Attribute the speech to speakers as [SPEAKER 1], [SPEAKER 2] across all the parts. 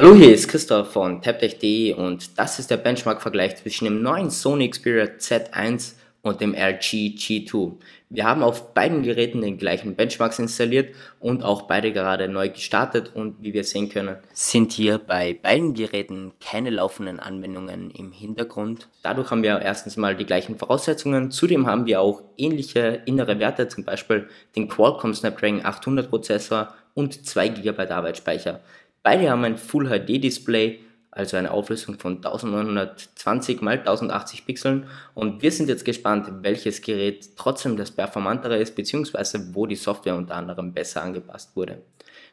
[SPEAKER 1] Hallo, hier ist Christoph von taptech.de und das ist der Benchmark-Vergleich zwischen dem neuen Sony Xperia Z1 und dem LG G2. Wir haben auf beiden Geräten den gleichen Benchmarks installiert und auch beide gerade neu gestartet und wie wir sehen können, sind hier bei beiden Geräten keine laufenden Anwendungen im Hintergrund. Dadurch haben wir erstens mal die gleichen Voraussetzungen, zudem haben wir auch ähnliche innere Werte, zum Beispiel den Qualcomm Snapdragon 800 Prozessor und 2 GB Arbeitsspeicher. Beide haben ein Full HD Display, also eine Auflösung von 1920 x 1080 Pixeln und wir sind jetzt gespannt, welches Gerät trotzdem das performantere ist, beziehungsweise wo die Software unter anderem besser angepasst wurde.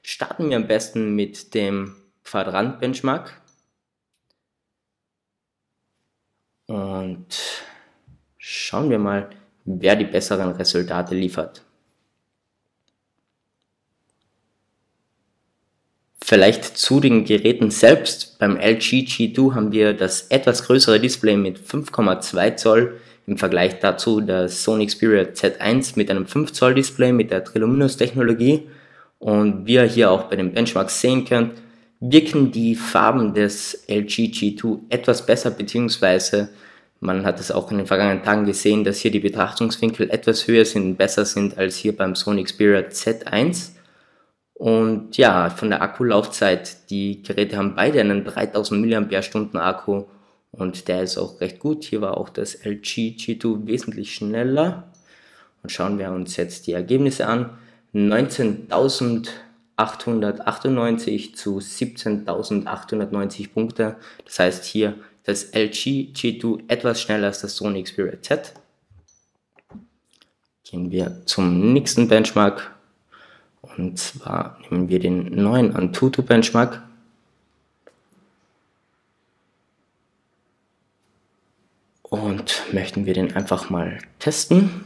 [SPEAKER 1] Starten wir am besten mit dem Quadrant Benchmark und schauen wir mal, wer die besseren Resultate liefert. Vielleicht zu den Geräten selbst. Beim LG G2 haben wir das etwas größere Display mit 5,2 Zoll im Vergleich dazu das Sony Xperia Z1 mit einem 5 Zoll Display mit der Triluminous Technologie. Und wie ihr hier auch bei den Benchmarks sehen könnt, wirken die Farben des LG G2 etwas besser, beziehungsweise man hat es auch in den vergangenen Tagen gesehen, dass hier die Betrachtungswinkel etwas höher sind besser sind als hier beim Sony Xperia Z1. Und ja, von der Akkulaufzeit, die Geräte haben beide einen 3000 mAh Akku und der ist auch recht gut. Hier war auch das LG G2 wesentlich schneller. Und schauen wir uns jetzt die Ergebnisse an. 19.898 zu 17.890 Punkte. Das heißt hier das LG G2 etwas schneller als das Sony Xperia Z. Gehen wir zum nächsten Benchmark und zwar nehmen wir den neuen Antutu Benchmark. Und möchten wir den einfach mal testen.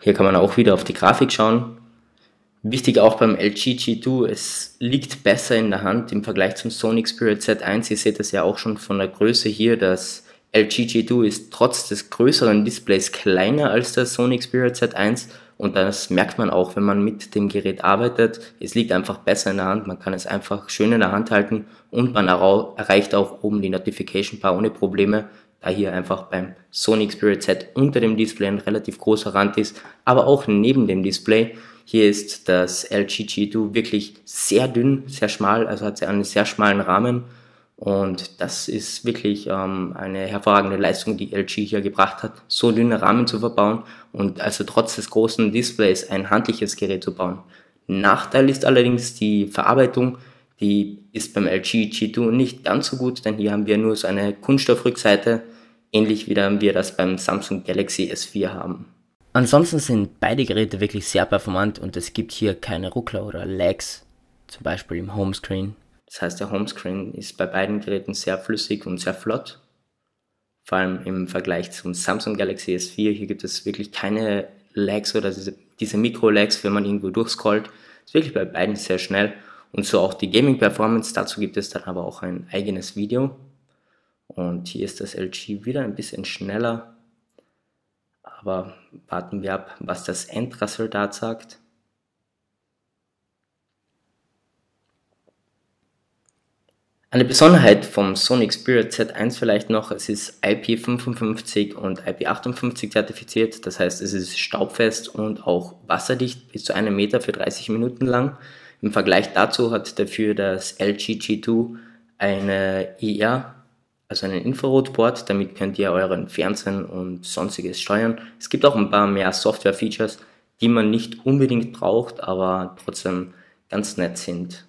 [SPEAKER 1] Hier kann man auch wieder auf die Grafik schauen. Wichtig auch beim LG G2, es liegt besser in der Hand im Vergleich zum Sony Xperia Z1. Ihr seht das ja auch schon von der Größe hier, dass LG G2 ist trotz des größeren Displays kleiner als der Sony Xperia Z1 und das merkt man auch, wenn man mit dem Gerät arbeitet. Es liegt einfach besser in der Hand, man kann es einfach schön in der Hand halten und man erreicht auch oben die Notification Bar ohne Probleme, da hier einfach beim Sony Xperia Z unter dem Display ein relativ großer Rand ist, aber auch neben dem Display. Hier ist das LG G2 wirklich sehr dünn, sehr schmal, also hat sie einen sehr schmalen Rahmen und das ist wirklich ähm, eine hervorragende Leistung, die LG hier gebracht hat, so dünne Rahmen zu verbauen und also trotz des großen Displays ein handliches Gerät zu bauen. Nachteil ist allerdings die Verarbeitung, die ist beim LG G2 nicht ganz so gut, denn hier haben wir nur so eine Kunststoffrückseite, ähnlich wie wir das beim Samsung Galaxy S4 haben. Ansonsten sind beide Geräte wirklich sehr performant und es gibt hier keine Ruckler oder Lags, zum Beispiel im Homescreen. Das heißt, der Homescreen ist bei beiden Geräten sehr flüssig und sehr flott. Vor allem im Vergleich zum Samsung Galaxy S4. Hier gibt es wirklich keine Lags oder diese, diese Mikro-Lags, wenn man irgendwo durchscrollt. Ist wirklich bei beiden sehr schnell. Und so auch die Gaming-Performance. Dazu gibt es dann aber auch ein eigenes Video. Und hier ist das LG wieder ein bisschen schneller. Aber warten wir ab, was das Endresultat sagt. Eine Besonderheit vom Sony Xperia Z1 vielleicht noch, es ist IP55 und IP58 zertifiziert, das heißt es ist staubfest und auch wasserdicht bis zu einem Meter für 30 Minuten lang. Im Vergleich dazu hat dafür das LG G2 eine IR, also einen Infrarotport, damit könnt ihr euren Fernsehen und sonstiges steuern. Es gibt auch ein paar mehr Software-Features, die man nicht unbedingt braucht, aber trotzdem ganz nett sind.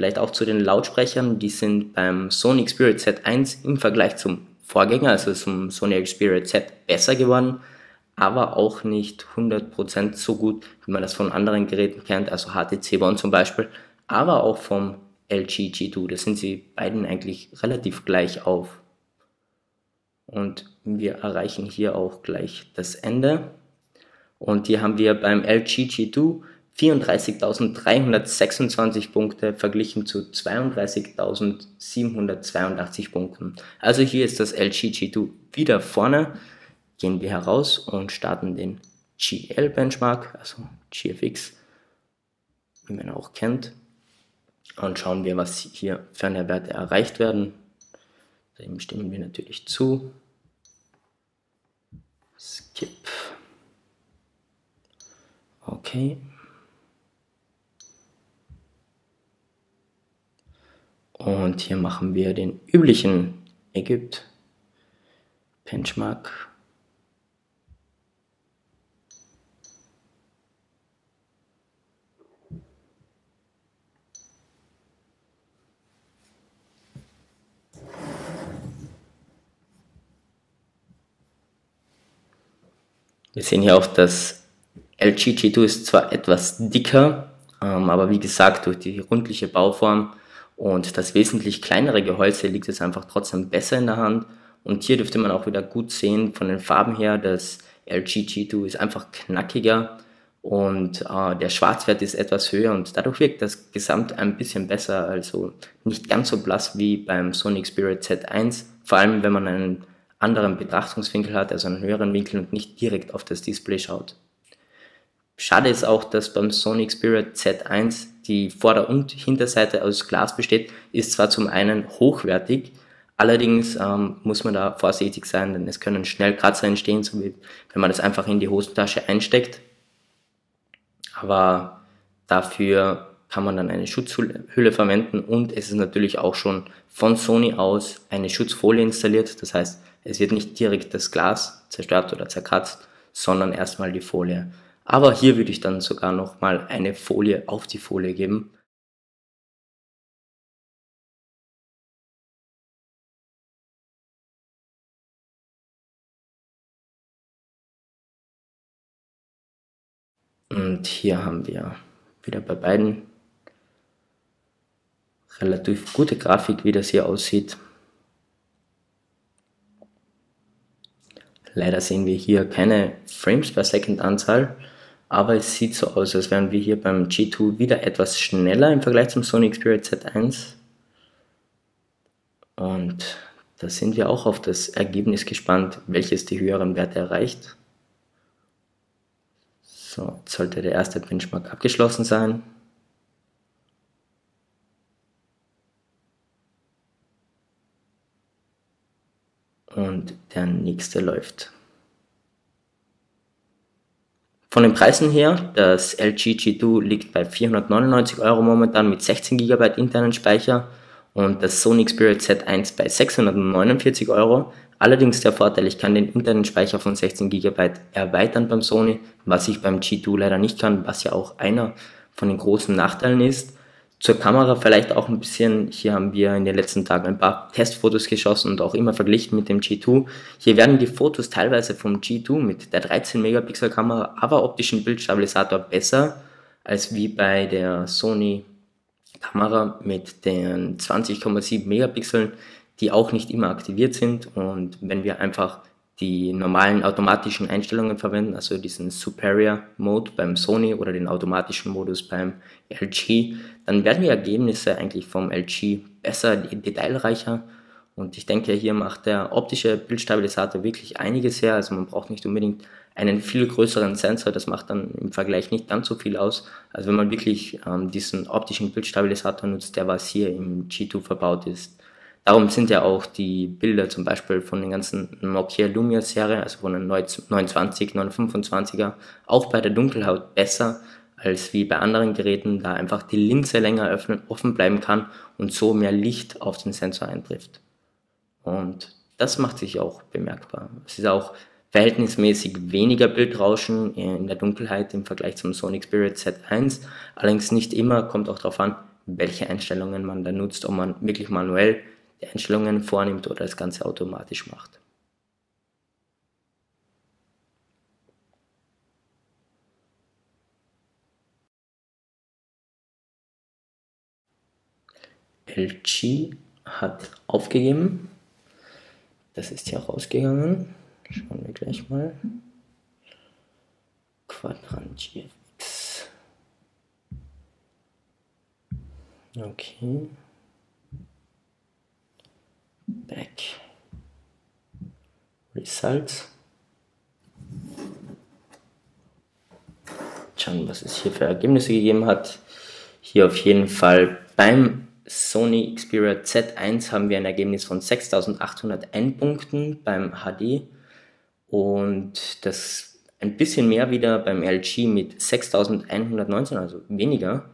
[SPEAKER 1] Vielleicht auch zu den Lautsprechern, die sind beim Sony Xperia Z1 im Vergleich zum Vorgänger, also zum Sony Xperia Z, besser geworden, aber auch nicht 100% so gut, wie man das von anderen Geräten kennt, also HTC One zum Beispiel, aber auch vom LG G2. Da sind sie beiden eigentlich relativ gleich auf. Und wir erreichen hier auch gleich das Ende. Und hier haben wir beim LG G2 34.326 Punkte verglichen zu 32.782 Punkten. Also hier ist das LG G2 wieder vorne. Gehen wir heraus und starten den GL Benchmark, also GFX. wie man auch kennt. Und schauen wir, was hier für eine Werte erreicht werden. Dem stimmen wir natürlich zu. Skip. Okay. Und hier machen wir den üblichen Ägypt Benchmark. Wir sehen hier auch, dass LGG2 ist zwar etwas dicker, ähm, aber wie gesagt, durch die rundliche Bauform und das wesentlich kleinere Gehäuse liegt es einfach trotzdem besser in der Hand. Und hier dürfte man auch wieder gut sehen von den Farben her, das LG G2 ist einfach knackiger und äh, der Schwarzwert ist etwas höher und dadurch wirkt das Gesamt ein bisschen besser, also nicht ganz so blass wie beim Sony Spirit Z1, vor allem wenn man einen anderen Betrachtungswinkel hat, also einen höheren Winkel und nicht direkt auf das Display schaut. Schade ist auch, dass beim Sony Spirit Z1 die Vorder- und Hinterseite aus Glas besteht, ist zwar zum einen hochwertig, allerdings ähm, muss man da vorsichtig sein, denn es können schnell Kratzer entstehen, so wie wenn man das einfach in die Hosentasche einsteckt. Aber dafür kann man dann eine Schutzhülle verwenden und es ist natürlich auch schon von Sony aus eine Schutzfolie installiert. Das heißt, es wird nicht direkt das Glas zerstört oder zerkratzt, sondern erstmal die Folie. Aber hier würde ich dann sogar noch mal eine Folie auf die Folie geben. Und hier haben wir wieder bei beiden relativ gute Grafik, wie das hier aussieht. Leider sehen wir hier keine Frames per Second Anzahl, aber es sieht so aus, als wären wir hier beim G2 wieder etwas schneller im Vergleich zum Sony Xperia Z1. Und da sind wir auch auf das Ergebnis gespannt, welches die höheren Werte erreicht. So, jetzt sollte der erste Benchmark abgeschlossen sein. Und der nächste läuft. Von den Preisen her, das LG G2 liegt bei 499 Euro momentan mit 16 GB internen Speicher und das Sony Xperia Z1 bei 649 Euro. Allerdings der Vorteil, ich kann den internen Speicher von 16 GB erweitern beim Sony, was ich beim G2 leider nicht kann, was ja auch einer von den großen Nachteilen ist. Zur Kamera vielleicht auch ein bisschen. Hier haben wir in den letzten Tagen ein paar Testfotos geschossen und auch immer verglichen mit dem G2. Hier werden die Fotos teilweise vom G2 mit der 13 Megapixel Kamera, aber optischen Bildstabilisator besser als wie bei der Sony Kamera mit den 20,7 Megapixeln, die auch nicht immer aktiviert sind. Und wenn wir einfach die normalen automatischen Einstellungen verwenden, also diesen Superior Mode beim Sony oder den automatischen Modus beim LG, dann werden die Ergebnisse eigentlich vom LG besser, detailreicher. Und ich denke, hier macht der optische Bildstabilisator wirklich einiges her. Also man braucht nicht unbedingt einen viel größeren Sensor, das macht dann im Vergleich nicht ganz so viel aus. Also wenn man wirklich ähm, diesen optischen Bildstabilisator nutzt, der was hier im G2 verbaut ist, Darum sind ja auch die Bilder zum Beispiel von den ganzen Nokia Lumia Serie, also von den 920, 925er, auch bei der Dunkelhaut besser als wie bei anderen Geräten, da einfach die Linse länger öffnen, offen bleiben kann und so mehr Licht auf den Sensor eintrifft. Und das macht sich auch bemerkbar. Es ist auch verhältnismäßig weniger Bildrauschen in der Dunkelheit im Vergleich zum Sony Spirit Z1. Allerdings nicht immer, kommt auch darauf an, welche Einstellungen man da nutzt, ob man wirklich manuell die Einstellungen vornimmt oder das Ganze automatisch macht. LG hat aufgegeben. Das ist hier rausgegangen. Schauen wir gleich mal. Quadrant GFX. Okay. Back. Results. Schauen, was es hier für Ergebnisse gegeben hat. hier auf jeden Fall beim Sony Xperia Z1 haben wir ein Ergebnis von 6801 Punkten beim HD und das ein bisschen mehr wieder beim LG mit 6119, also weniger.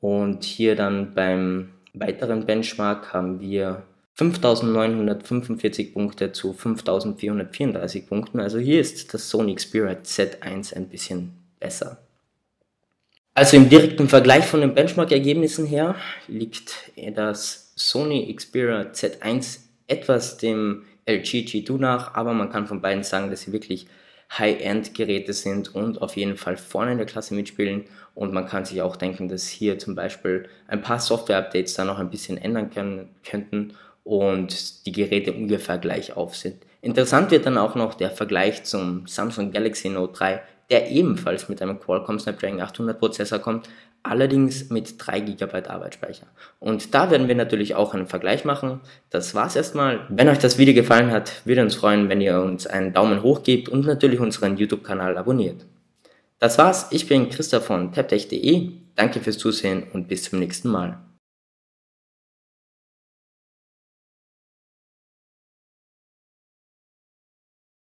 [SPEAKER 1] Und hier dann beim weiteren Benchmark haben wir 5945 Punkte zu 5434 Punkten. Also hier ist das Sony Xperia Z1 ein bisschen besser. Also im direkten Vergleich von den Benchmark-Ergebnissen her liegt das Sony Xperia Z1 etwas dem LG G2 nach, aber man kann von beiden sagen, dass sie wirklich High-End-Geräte sind und auf jeden Fall vorne in der Klasse mitspielen. Und man kann sich auch denken, dass hier zum Beispiel ein paar Software-Updates da noch ein bisschen ändern können, könnten und die Geräte ungefähr gleich auf sind. Interessant wird dann auch noch der Vergleich zum Samsung Galaxy Note 3, der ebenfalls mit einem Qualcomm Snapdragon 800 Prozessor kommt, allerdings mit 3 GB Arbeitsspeicher. Und da werden wir natürlich auch einen Vergleich machen. Das war's erstmal. Wenn euch das Video gefallen hat, würde uns freuen, wenn ihr uns einen Daumen hoch gebt und natürlich unseren YouTube-Kanal abonniert. Das war's. Ich bin Christoph von taptech.de. Danke fürs Zusehen und bis zum nächsten Mal.